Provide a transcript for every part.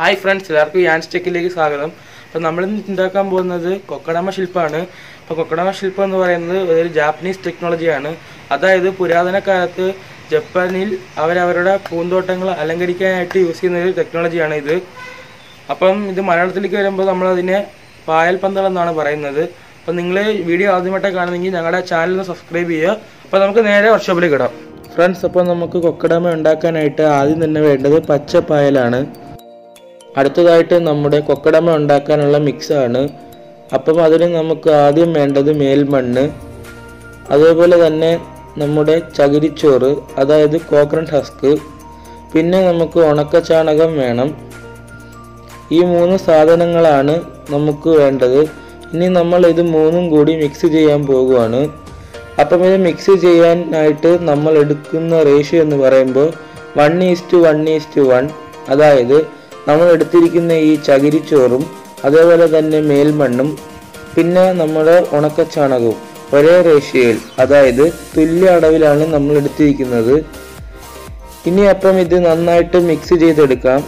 Hi friends എല്ലാവർക്കും യാൻ സ്റ്റെക്കിലേക്ക് സ്വാഗതം. അപ്പോൾ നമ്മൾ ഉണ്ടാക്കാൻ പോകുന്നത് കൊക്കടമ ശില്പമാണ് അപ്പോൾ കൊക്കടമ ശില്പം എന്ന് പറയുന്നത് ഒരു ജാപ്പനീസ് ടെക്നോളജിയാണ് അതായത് പുരാതന കാലത്ത് ജപ്പാനിൽ അവരവരുടെ പൂന്തോട്ടങ്ങൾ അലങ്കരിക്കാനായിട്ട് യൂസ് ചെയ്യുന്ന ഒരു ടെക്നോളജിയാണ് ഇത്. അപ്പം ഇത് മലയാളത്തിലേക്ക് വരുമ്പോൾ നമ്മളതിനെ പായൽ പന്തൽ എന്നാണ് പറയുന്നത്. അപ്പം നിങ്ങൾ വീഡിയോ ആദ്യമായിട്ട് കാണുന്നെങ്കിൽ ഞങ്ങളുടെ ചാനൽ ഒന്ന് സബ്സ്ക്രൈബ് ചെയ്യുക. അപ്പോൾ നമുക്ക് നേരെ വർക്ക്ഷോപ്പിലേക്ക് ഇടാം. ഫ്രണ്ട്സ് അപ്പോൾ നമുക്ക് കൊക്കടമ ഉണ്ടാക്കാനായിട്ട് ആദ്യം തന്നെ വേണ്ടത് പച്ച പായലാണ് അടുത്തതായിട്ട് നമ്മുടെ കൊക്കടമ ഉണ്ടാക്കാനുള്ള മിക്സാണ്. അപ്പം അതിന് നമുക്ക് ആദ്യം വേണ്ടത് മേൽമണ്ണ്. അതേപോലെ തന്നെ നമ്മുടെ ചകിരിച്ചോറ് അതായത് കോക്കനട്ട് ഹസ്ക് പിന്നെ നമുക്ക് ഉണക്കച്ചാണകം വേണം. ഈ മൂന്ന് സാധനങ്ങളാണ് നമുക്ക് വേണ്ടത്. ഇനി നമ്മൾ ഇത് മൂന്നും കൂടി മിക്സ് ചെയ്യാൻ പോകുവാണ് അപ്പം ഇത് മിക്സ് ചെയ്യാനായിട്ട് നമ്മൾ എടുക്കുന്ന റേഷ്യോ എന്ന് പറയുമ്പോൾ one is to one is to one അതായത് നമ്മൾ എടുത്തിരിക്കുന്ന ഈ ചകിരിച്ചോറും അതേപോലെ തന്നെ മേൽമണ്ണും പിന്നെ നമ്മുടെ ഉണക്കച്ചാണകവും ഒരേ റേഷ്യയിൽ അതായത് തുല്യ അളവിലാണ് നമ്മൾ എടുത്തിരിക്കുന്നത്. ഇനി അപ്പം ഇത് നന്നായിട്ട് മിക്സ് ചെയ്തെടുക്കാം.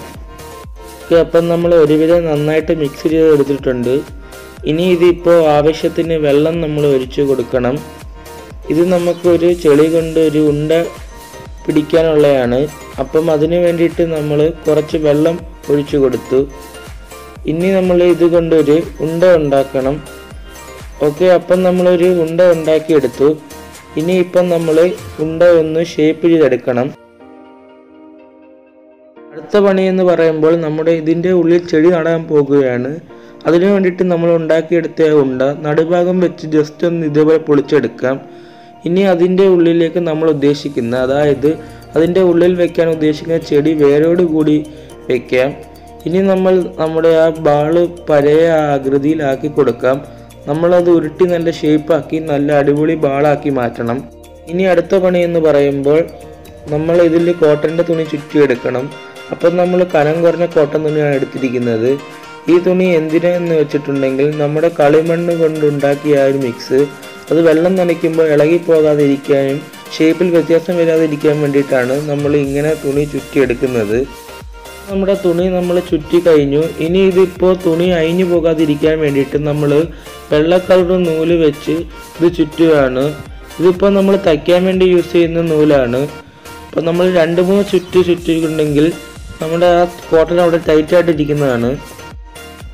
അപ്പം നമ്മൾ ഒരുവിധം നന്നായിട്ട് മിക്സ് ചെയ്തെടുത്തിട്ടുണ്ട്. ഇനി ഇതിപ്പോൾ ആവശ്യത്തിന് വെള്ളം നമ്മൾ ഒഴിച്ചു കൊടുക്കണം. ഇത് നമുക്കൊരു ചെളി കൊണ്ട് ഒരു ഉണ്ട പിടിക്കാനുള്ളതാണ്. അപ്പം അതിന് വേണ്ടിയിട്ട് നമ്മൾ കുറച്ച് വെള്ളം ഒഴിച്ചു കൊടുത്തു ഇനി നമ്മൾ ഇത് കൊണ്ടൊരു ഉണ്ട ഉണ്ടാക്കണം. ഓക്കെ അപ്പം നമ്മളൊരു ഉണ്ട ഉണ്ടാക്കിയെടുത്തു. ഇനി ഇപ്പം നമ്മൾ ഉണ്ട ഒന്ന് ഷേപ്പ് ചെയ്തെടുക്കണം. അടുത്ത പണി എന്ന് പറയുമ്പോൾ നമ്മുടെ ഇതിന്റെ ഉള്ളിൽ ചെടി നടാൻ പോകുകയാണ്. അതിനു വേണ്ടിയിട്ട് നമ്മൾ ഉണ്ടാക്കിയെടുത്ത ഉണ്ട നടുഭാഗം വെച്ച് ജസ്റ്റ് ഒന്ന് ഇതേപോലെ പൊളിച്ചെടുക്കാം. ഇനി അതിന്റെ ഉള്ളിലേക്ക് നമ്മൾ ഉദ്ദേശിക്കുന്ന അതായത് അതിന്റെ ഉള്ളിൽ വെക്കാൻ ഉദ്ദേശിക്കുന്ന ചെടി വേരോട് കൂടി വെക്കാം. ഇനി നമ്മൾ നമ്മുടെ ആ ബാൾ പഴയ ആകൃതിയിലാക്കി കൊടുക്കാം. നമ്മളത് ഉരുട്ടി നല്ല ഷേപ്പാക്കി നല്ല അടിപൊളി ബാളാക്കി മാറ്റണം. ഇനി അടുത്ത പണി എന്ന് പറയുമ്പോൾ നമ്മൾ ഇതിൽ കോട്ടന്റെ തുണി ചുറ്റിയെടുക്കണം. അപ്പം നമ്മൾ കനം കുറഞ്ഞ കോട്ടൺ തുണിയാണ് എടുത്തിരിക്കുന്നത്. ഈ തുണി എന്തിനെന്ന് വെച്ചിട്ടുണ്ടെങ്കിൽ നമ്മുടെ കളിമണ്ണ് കൊണ്ടുണ്ടാക്കിയ ആ ഒരു മിക്സ് അത് വെള്ളം നനയ്ക്കുമ്പോൾ ഇളകിപ്പോകാതിരിക്കാനും ഷേപ്പിൽ വ്യത്യാസം വരാതിരിക്കാൻ വേണ്ടിയിട്ടാണ് നമ്മൾ ഇങ്ങനെ തുണി ചുറ്റിയെടുക്കുന്നത്. നമ്മുടെ തുണി നമ്മൾ ചുറ്റി കഴിഞ്ഞു. ഇനി ഇതിപ്പോൾ തുണി അഴിഞ്ഞു പോകാതിരിക്കാൻ വേണ്ടിയിട്ട് നമ്മൾ വെള്ള നൂൽ വെച്ച് ഇത് ചുറ്റുകയാണ് ഇതിപ്പോൾ നമ്മൾ തയ്ക്കാൻ വേണ്ടി യൂസ് ചെയ്യുന്ന നൂലാണ്. അപ്പോൾ നമ്മൾ രണ്ട് മൂന്ന് ചുറ്റ് ചുറ്റിയിട്ടുണ്ടെങ്കിൽ നമ്മുടെ ആ കോട്ടൺ അവിടെ ടൈറ്റായിട്ട് ഇരിക്കുന്നതാണ്.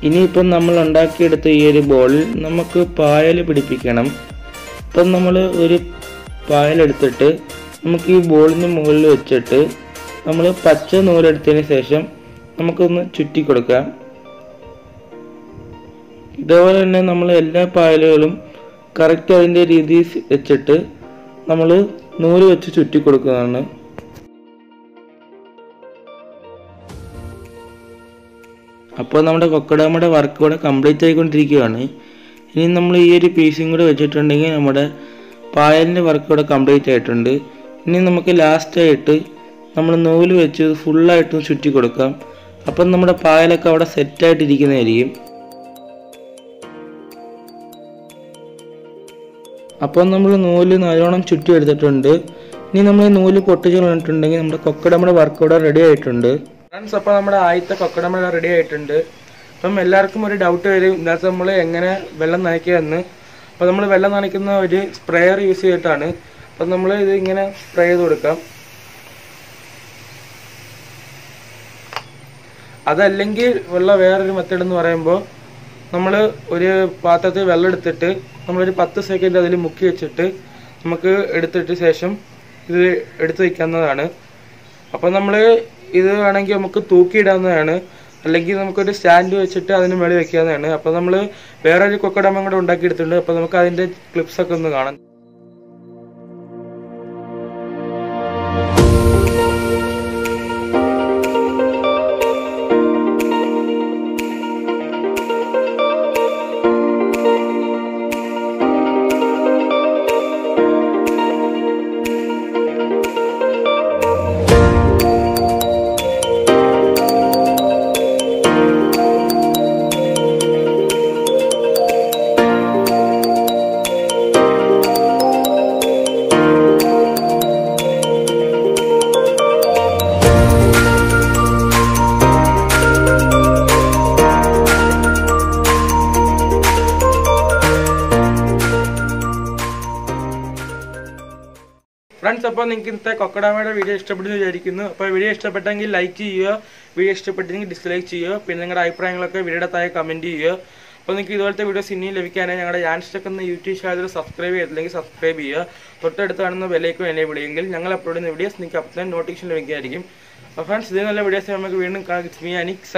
ഇനിയിപ്പം നമ്മൾ ഉണ്ടാക്കിയെടുത്ത ഈ ഒരു ബോളിൽ നമുക്ക് പായൽ പിടിപ്പിക്കണം. ഇപ്പം നമ്മൾ ഒരു പായലെടുത്തിട്ട് നമുക്ക് ഈ ബോളിന് മുകളിൽ വെച്ചിട്ട് നമ്മൾ പച്ച നൂലെടുത്തതിന് ശേഷം നമുക്കൊന്ന് ചുറ്റി കൊടുക്കാം ഇതേപോലെ തന്നെ നമ്മൾ എല്ലാ പായലുകളും കറക്റ്റ് അതിന്റെ രീതിയിൽ വെച്ചിട്ട് നമ്മൾ നൂൽ വെച്ച് ചുറ്റി കൊടുക്കുന്നതാണ് അപ്പോൾ നമ്മുടെ കൊക്കടാമയുടെ വർക്ക് കൂടെ കംപ്ലീറ്റ് ആയിക്കൊണ്ടിരിക്കുകയാണ്. ഇനി നമ്മൾ ഈ ഒരു പീസും കൂടെ വെച്ചിട്ടുണ്ടെങ്കിൽ നമ്മുടെ പായലിന്റെ വർക്ക് കൂടെ കംപ്ലീറ്റ് ആയിട്ടുണ്ട്. ഇനി നമുക്ക് ലാസ്റ്റായിട്ട് നമ്മൾ നൂൽ വെച്ച് ഫുള്ളായിട്ടും ചുറ്റി കൊടുക്കാം. അപ്പം നമ്മുടെ പായലൊക്കെ അവിടെ സെറ്റായിട്ടിരിക്കുന്നതായിരിക്കും അപ്പം നമ്മൾ നൂൽ നല്ലോണം ചുറ്റി എടുത്തിട്ടുണ്ട്. ഇനി നമ്മൾ നൂൽ പൊട്ടിച്ച് കളഞ്ഞിട്ടുണ്ടെങ്കിൽ നമ്മുടെ കൊക്കടമ്മയുടെ വർക്ക് ഇവിടെ റെഡി ആയിട്ടുണ്ട്. ഫ്രണ്ട്സ് അപ്പോൾ നമ്മുടെ ആദ്യത്തെ കൊക്കടമ്മ റെഡി ആയിട്ടുണ്ട്. അപ്പം എല്ലാവർക്കും ഒരു ഡൗട്ട് വരും. ഇതിനകത്ത് നമ്മൾ എങ്ങനെ വെള്ളം നനയ്ക്കുക എന്ന് അപ്പോൾ നമ്മൾ വെള്ളം നനയ്ക്കുന്ന ഒരു സ്പ്രേയർ യൂസ് ചെയ്തിട്ടാണ്. അപ്പം നമ്മൾ ഇത് ഇങ്ങനെ സ്പ്രേ ചെയ്ത് കൊടുക്കാം. അതല്ലെങ്കിൽ ഉള്ള വേറൊരു മെത്തേഡ് എന്ന് പറയുമ്പോൾ നമ്മൾ ഒരു പാത്രത്തിൽ വെള്ളം എടുത്തിട്ട് നമ്മളൊരു പത്ത് സെക്കൻഡ് അതിൽ മുക്കി വെച്ചിട്ട് നമുക്ക് എടുത്തിട്ട് ശേഷം ഇത് എടുത്തു വയ്ക്കാവുന്നതാണ് അപ്പോൾ നമ്മൾ ഇത് വേണമെങ്കിൽ നമുക്ക് തൂക്കിയിടാവുന്നതാണ്. അല്ലെങ്കിൽ നമുക്കൊരു സ്റ്റാൻഡ് വെച്ചിട്ട് അതിന് മേളിൽ വെക്കാവുന്നതാണ്. അപ്പോൾ നമ്മൾ വേറൊരു കൊക്കടമ്മ കൂടെ ഉണ്ടാക്കിയെടുത്തിട്ടുണ്ട്. അപ്പോൾ നമുക്ക് അതിന്റെ ക്ലിപ്സൊക്കെ ഒന്ന് കാണാം. അപ്പോൾ നിങ്ങൾക്ക് ഇന്നത്തെ കൊക്കടാമയുടെ വീഡിയോ ഇഷ്ടപ്പെടുന്നു വിചാരിക്കുന്നു. അപ്പോൾ വീഡിയോ ഇഷ്ടപ്പെട്ടെങ്കിൽ ലൈക്ക് ചെയ്യുക. വീഡിയോ ഇഷ്ടപ്പെട്ടെങ്കിൽ ഡിസ്ലൈക്ക് ചെയ്യുക. പിന്നെ നിങ്ങളുടെ അഭിപ്രായങ്ങളൊക്കെ വീഡിയോ താഴെ കമന്റ് ചെയ്യുക. അപ്പോൾ നിങ്ങൾക്ക് ഇതുപോലത്തെ വീഡിയോസ് ഇനിയും ലഭിക്കാനായി ഞങ്ങളുടെ യാൻസ്റ്റക്ക് എന്ന യൂട്യൂബ് ചാനൽ സബ്സ്ക്രൈബ് ചെയ്തില്ലെങ്കിൽ സബ്സ്ക്രൈബ് ചെയ്യുക. തൊട്ടടുത്ത് കാണുന്ന വിലയ്ക്കും എന്നെ വിളിയെങ്കിൽ ഞങ്ങൾ അപ്ലോഡ് ചെയ്യുന്ന വീഡിയോസ് നിങ്ങൾക്ക് അപ്പം നോട്ടിഫിക്കേഷൻ ലഭിക്കുന്നതായിരിക്കും. അപ്പോൾ ഫ്രണ്ട്സ് ഇതേ നല്ല വീഡിയോസ് നമുക്ക് വീണ്ടും സൈനിങ്